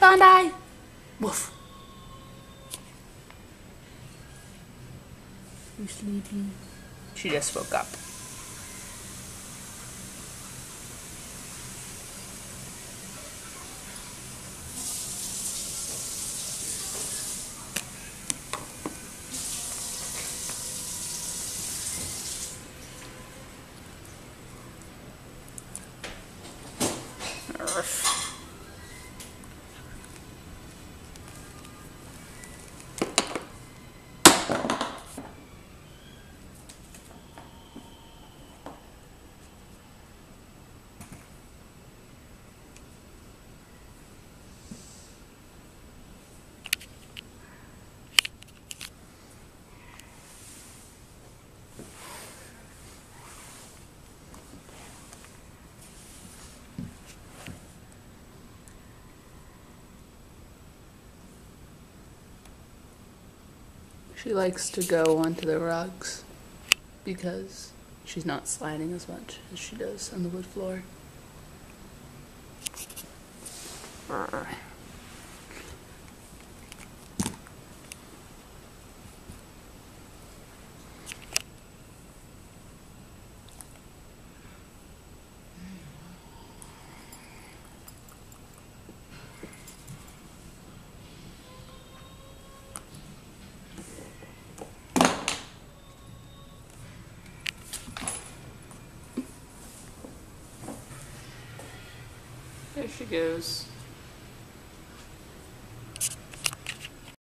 Bondi. Woof. You sleepy? She just woke up. Arf. She likes to go onto the rugs because she's not sliding as much as she does on the wood floor. There she goes.